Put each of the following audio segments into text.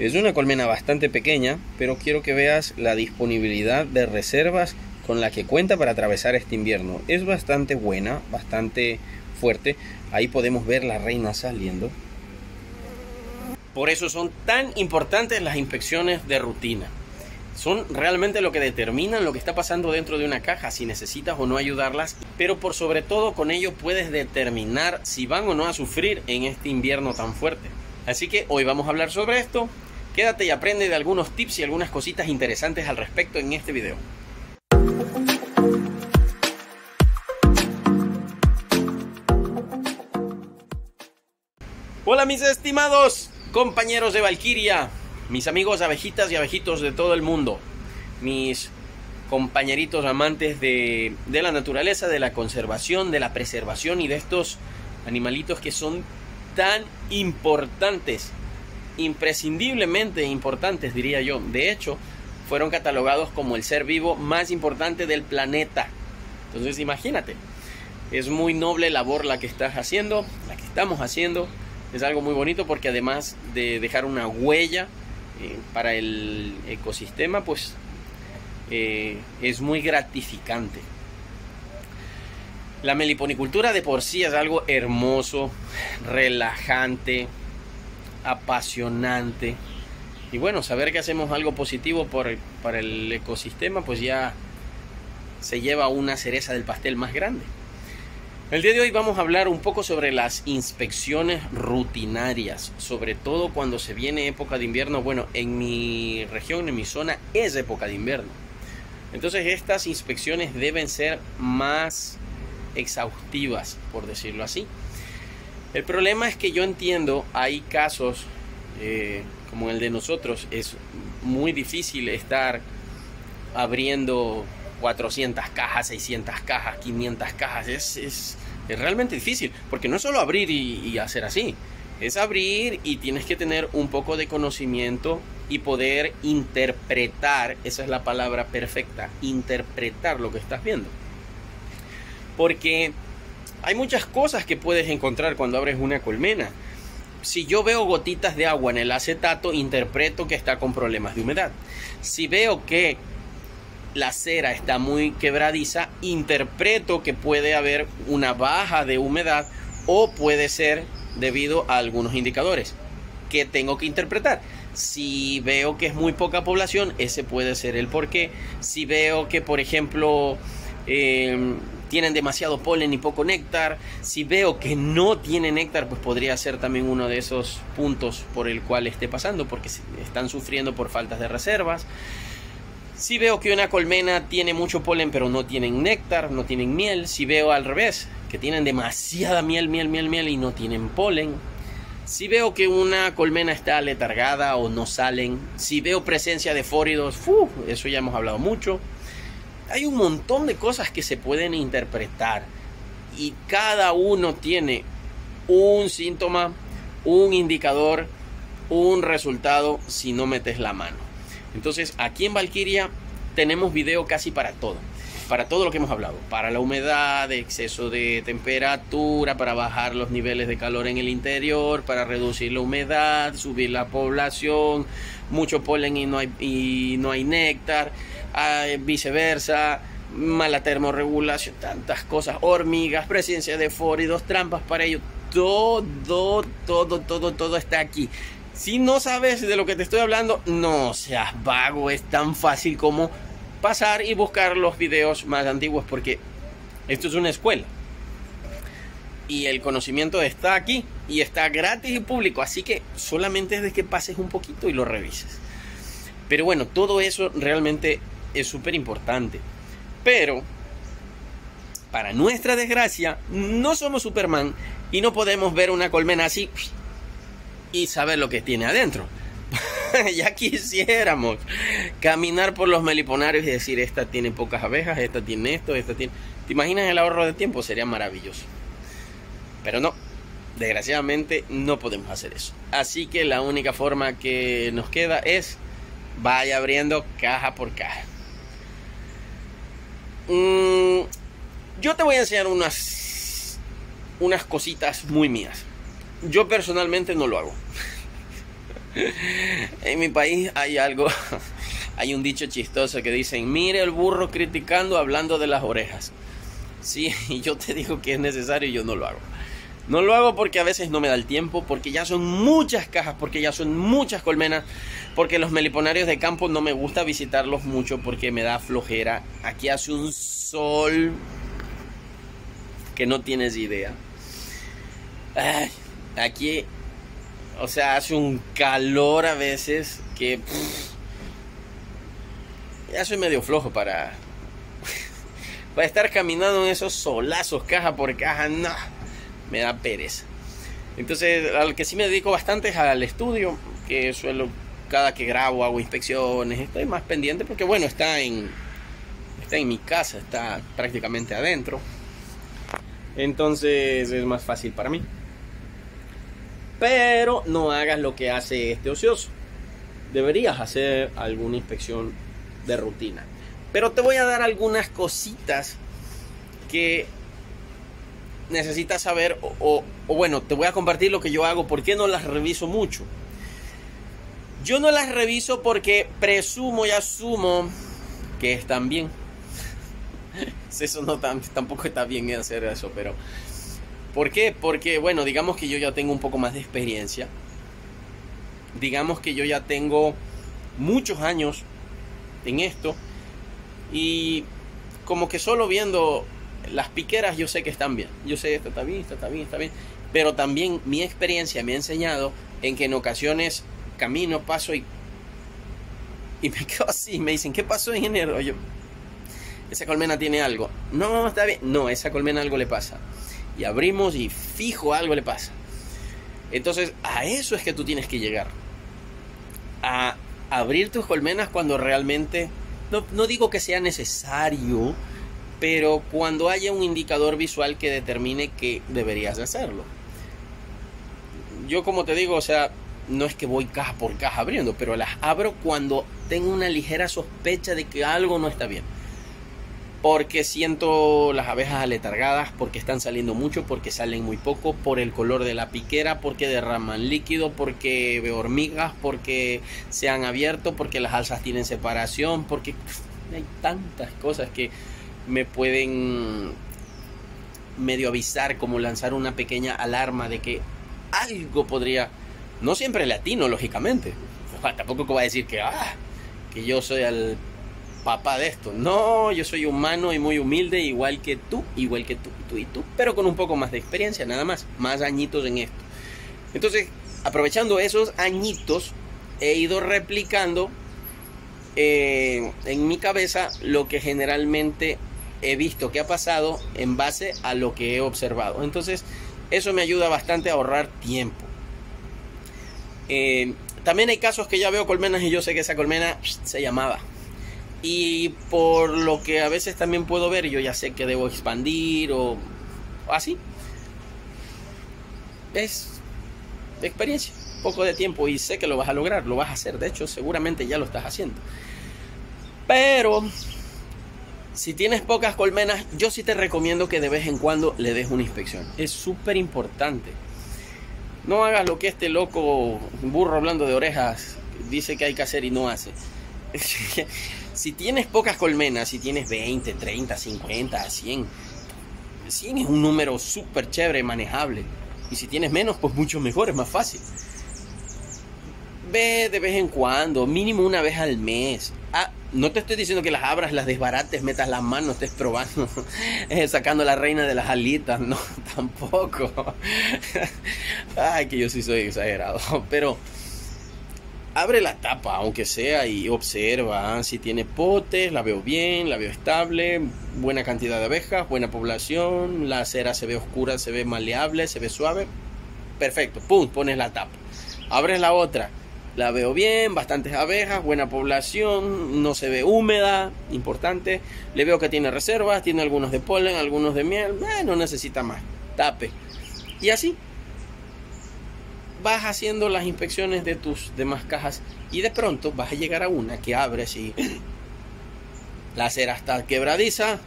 Es una colmena bastante pequeña, pero quiero que veas la disponibilidad de reservas con la que cuenta para atravesar este invierno. Es bastante buena, bastante fuerte. Ahí podemos ver la reina saliendo. Por eso son tan importantes las inspecciones de rutina. Son realmente lo que determinan lo que está pasando dentro de una caja, si necesitas o no ayudarlas, pero por sobre todo con ello puedes determinar si van o no a sufrir en este invierno tan fuerte. Así que hoy vamos a hablar sobre esto Quédate y aprende de algunos tips y algunas cositas interesantes al respecto en este video. Hola mis estimados compañeros de Valkyria, mis amigos abejitas y abejitos de todo el mundo, mis compañeritos amantes de, de la naturaleza, de la conservación, de la preservación y de estos animalitos que son tan importantes imprescindiblemente importantes, diría yo. De hecho, fueron catalogados como el ser vivo más importante del planeta. Entonces, imagínate, es muy noble labor la que estás haciendo, la que estamos haciendo. Es algo muy bonito porque además de dejar una huella eh, para el ecosistema, pues eh, es muy gratificante. La meliponicultura de por sí es algo hermoso, relajante, apasionante. Y bueno, saber que hacemos algo positivo por, para el ecosistema, pues ya se lleva una cereza del pastel más grande. El día de hoy vamos a hablar un poco sobre las inspecciones rutinarias, sobre todo cuando se viene época de invierno. Bueno, en mi región, en mi zona, es época de invierno. Entonces estas inspecciones deben ser más exhaustivas, por decirlo así. El problema es que yo entiendo, hay casos eh, como el de nosotros, es muy difícil estar abriendo 400 cajas, 600 cajas, 500 cajas. Es, es, realmente difícil, porque no es solo abrir y, y, hacer así, es abrir y tienes que tener un poco de conocimiento y poder interpretar, esa es la palabra perfecta, interpretar lo que estás viendo. Porque hay muchas cosas que puedes encontrar cuando abres una colmena. Si yo veo gotitas de agua en el acetato, interpreto que está con problemas de humedad. Si veo que la cera está muy quebradiza, interpreto que puede haber una baja de humedad o puede ser debido a algunos indicadores que tengo que interpretar. Si veo que es muy poca población, ese puede ser el porqué. Si veo que, por ejemplo, eh, tienen demasiado polen y poco néctar. Si veo que no tiene néctar, pues podría ser también uno de esos puntos por el cual esté pasando, porque están sufriendo por faltas de reservas. Si veo que una colmena tiene mucho polen pero no tienen néctar, no tienen miel. Si veo al revés, que tienen demasiada miel, miel, miel, miel y no tienen polen. Si veo que una colmena está letargada o no salen. Si veo presencia de fóridos, eso ya hemos hablado mucho hay un montón de cosas que se pueden interpretar y cada uno tiene un síntoma, un indicador, un resultado si no metes la mano. Entonces aquí en Valkyria tenemos video casi para todo. Para todo lo que hemos hablado. Para la humedad, exceso de temperatura, para bajar los niveles de calor en el interior, para reducir la humedad, subir la población, mucho polen y no hay, y no hay néctar viceversa, mala termorregulación, tantas cosas, hormigas, presencia de fóridos, trampas para ello, todo, todo, todo, todo está aquí. Si no sabes de lo que te estoy hablando, no seas vago, es tan fácil como pasar y buscar los videos más antiguos porque esto es una escuela. Y el conocimiento está aquí y está gratis y público, así que solamente es de que pases un poquito y lo revises. Pero bueno, todo eso realmente es súper importante. Pero, para nuestra desgracia, no somos Superman y no podemos ver una colmena así y saber lo que tiene adentro. ya quisiéramos caminar por los meliponarios y decir, esta tiene pocas abejas, esta tiene esto, esta tiene... ¿Te imaginas el ahorro de tiempo? Sería maravilloso. Pero no, desgraciadamente no podemos hacer eso. Así que la única forma que nos queda es vaya abriendo caja por caja. Mm, yo te voy a enseñar unas, unas cositas muy mías. Yo personalmente no lo hago. En mi país hay algo, hay un dicho chistoso que dicen, mire el burro criticando hablando de las orejas. Sí, y yo te digo que es necesario y yo no lo hago. No lo hago porque a veces no me da el tiempo, porque ya son muchas cajas, porque ya son muchas colmenas, porque los meliponarios de campo no me gusta visitarlos mucho porque me da flojera. Aquí hace un sol que no tienes idea. aquí, o sea, hace un calor a veces que... ya soy medio flojo para... para estar caminando en esos solazos caja por caja, no me da pereza. Entonces, al que sí me dedico bastante es al estudio, que suelo, cada que grabo, hago inspecciones, estoy más pendiente porque, bueno, está en, está en mi casa, está prácticamente adentro. Entonces es más fácil para mí. Pero no hagas lo que hace este ocioso. Deberías hacer alguna inspección de rutina. Pero te voy a dar algunas cositas que necesitas saber, o, bueno, te voy a compartir lo que yo hago, ¿por qué no las reviso mucho? Yo no las reviso porque presumo y asumo que están bien. eso no tampoco está bien hacer eso, pero... ¿Por qué? Porque, bueno, digamos que yo ya tengo un poco más de experiencia. Digamos que yo ya tengo muchos años en esto. Y como que solo viendo las piqueras yo sé que están bien. Yo sé, esto está bien, esto está bien, está bien. Pero también mi experiencia me ha enseñado en que en ocasiones camino, paso y, y me quedo así. Me dicen, ¿qué pasó, ingeniero? Yo, esa colmena tiene algo. No, está bien. No, esa colmena algo le pasa. Y abrimos y fijo algo le pasa. Entonces, a eso es que tú tienes que llegar. A abrir tus colmenas cuando realmente... No, no digo que sea necesario, pero cuando haya un indicador visual que determine que deberías de hacerlo. Yo como te digo, o sea, no es que voy caja por caja abriendo, pero las abro cuando tengo una ligera sospecha de que algo no está bien. Porque siento las abejas aletargadas, porque están saliendo mucho, porque salen muy poco, por el color de la piquera, porque derraman líquido, porque veo hormigas, porque se han abierto, porque las alzas tienen separación, porque hay tantas cosas que me pueden medio avisar, como lanzar una pequeña alarma de que algo podría, no siempre latino, lógicamente, tampoco va a decir que, ah, que yo soy el papá de esto, no, yo soy humano y muy humilde, igual que tú, igual que tú, tú y tú, pero con un poco más de experiencia, nada más, más añitos en esto. Entonces, aprovechando esos añitos, he ido replicando eh, en mi cabeza lo que generalmente he visto que ha pasado en base a lo que he observado. Entonces, eso me ayuda bastante a ahorrar tiempo. Eh, también hay casos que ya veo colmenas y yo sé que esa colmena se llamaba. Y por lo que a veces también puedo ver, yo ya sé que debo expandir o, así. Es experiencia, poco de tiempo y sé que lo vas a lograr, lo vas a hacer. De hecho, seguramente ya lo estás haciendo. Pero si tienes pocas colmenas, yo sí te recomiendo que de vez en cuando le des una inspección. Es súper importante. No hagas lo que este loco burro hablando de orejas dice que hay que hacer y no hace. si tienes pocas colmenas, si tienes 20, 30, 50, 100, 100 es un número súper chévere, manejable. Y si tienes menos, pues mucho mejor, es más fácil. Ve de vez en cuando, mínimo una vez al mes. Ah, no te estoy diciendo que las abras, las desbarates, metas las manos, estés probando, eh, sacando la reina de las alitas, no, tampoco. Ay, que yo sí soy exagerado, pero abre la tapa, aunque sea, y observa ah, si tiene potes, la veo bien, la veo estable, buena cantidad de abejas, buena población, la cera se ve oscura, se ve maleable, se ve suave. Perfecto, pum, pones la tapa. Abres la otra la veo bien, bastantes abejas, buena población, no se ve húmeda, importante. Le veo que tiene reservas, tiene algunos de polen, algunos de miel, no necesita más, tape. Y así vas haciendo las inspecciones de tus demás cajas y de pronto vas a llegar a una que abres y la cera está quebradiza,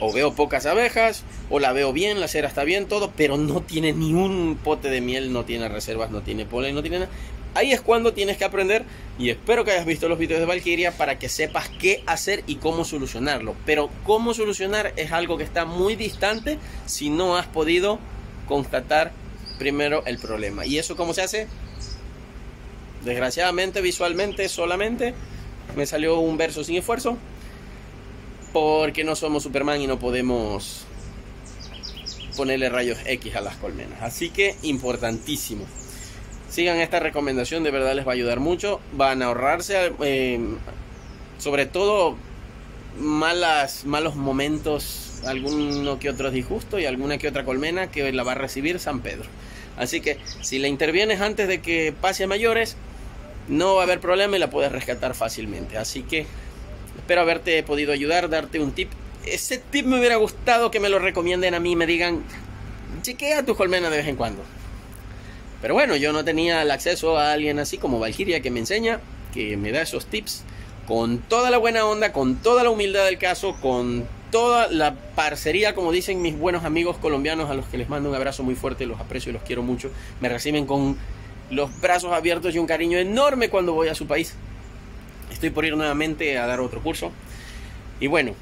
o veo pocas abejas, o la veo bien, la cera está bien, todo, pero no tiene ni un pote de miel, no tiene reservas, no tiene polen, no tiene nada Ahí es cuando tienes que aprender y espero que hayas visto los videos de Valkyria para que sepas qué hacer y cómo solucionarlo. Pero cómo solucionar es algo que está muy distante si no has podido constatar primero el problema. ¿Y eso cómo se hace? Desgraciadamente, visualmente, solamente me salió un verso sin esfuerzo. Porque no somos Superman y no podemos ponerle rayos X a las colmenas. Así que importantísimo. Sigan esta recomendación, de verdad les va a ayudar mucho. Van a ahorrarse, eh, sobre todo, malas, malos momentos, alguno que otro disgusto y alguna que otra colmena que la va a recibir San Pedro. Así que si la intervienes antes de que pase a mayores, no va a haber problema y la puedes rescatar fácilmente. Así que espero haberte podido ayudar, darte un tip. Ese tip me hubiera gustado que me lo recomienden a mí me digan, chequea tu colmena de vez en cuando. Pero bueno, yo no tenía el acceso a alguien así como Valkyria que me enseña, que me da esos tips con toda la buena onda, con toda la humildad del caso, con toda la parcería, como dicen mis buenos amigos colombianos a los que les mando un abrazo muy fuerte, los aprecio y los quiero mucho. Me reciben con los brazos abiertos y un cariño enorme cuando voy a su país. Estoy por ir nuevamente a dar otro curso. Y bueno,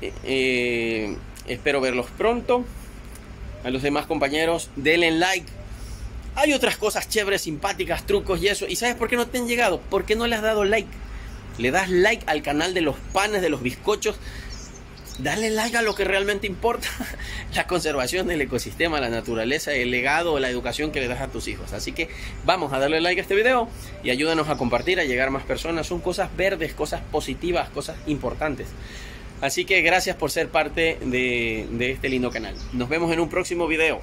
eh, eh, espero verlos pronto. A los demás compañeros, denle like hay otras cosas chéveres, simpáticas, trucos y eso. ¿Y sabes por qué no te han llegado? Porque no le has dado like. Le das like al canal de los panes, de los bizcochos. Dale like a lo que realmente importa. la conservación del ecosistema, la naturaleza, el legado, la educación que le das a tus hijos. Así que vamos a darle like a este video y ayúdanos a compartir, a llegar a más personas. Son cosas verdes, cosas positivas, cosas importantes. Así que gracias por ser parte de, de este lindo canal. Nos vemos en un próximo video.